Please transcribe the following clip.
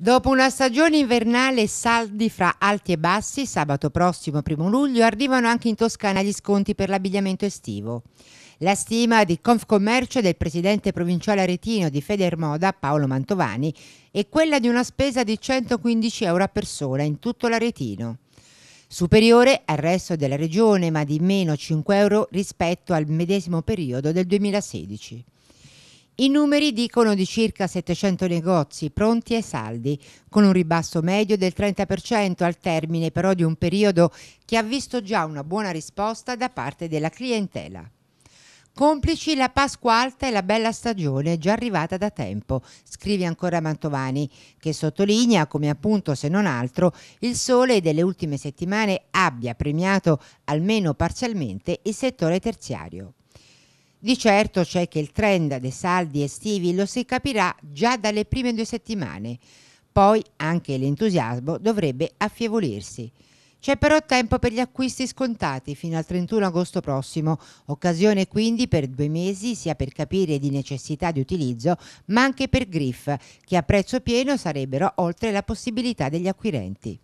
Dopo una stagione invernale saldi fra alti e bassi, sabato prossimo, primo luglio, arrivano anche in Toscana gli sconti per l'abbigliamento estivo. La stima di Confcommercio del presidente provinciale aretino di Federmoda, Paolo Mantovani, è quella di una spesa di 115 euro a persona in tutto l'aretino, superiore al resto della regione ma di meno 5 euro rispetto al medesimo periodo del 2016. I numeri dicono di circa 700 negozi pronti ai saldi, con un ribasso medio del 30% al termine però di un periodo che ha visto già una buona risposta da parte della clientela. Complici la Pasqua alta e la bella stagione già arrivata da tempo, scrive ancora Mantovani, che sottolinea come appunto se non altro il sole delle ultime settimane abbia premiato almeno parzialmente il settore terziario. Di certo c'è che il trend dei saldi estivi lo si capirà già dalle prime due settimane, poi anche l'entusiasmo dovrebbe affievolirsi. C'è però tempo per gli acquisti scontati fino al 31 agosto prossimo, occasione quindi per due mesi sia per capire di necessità di utilizzo, ma anche per griff, che a prezzo pieno sarebbero oltre la possibilità degli acquirenti.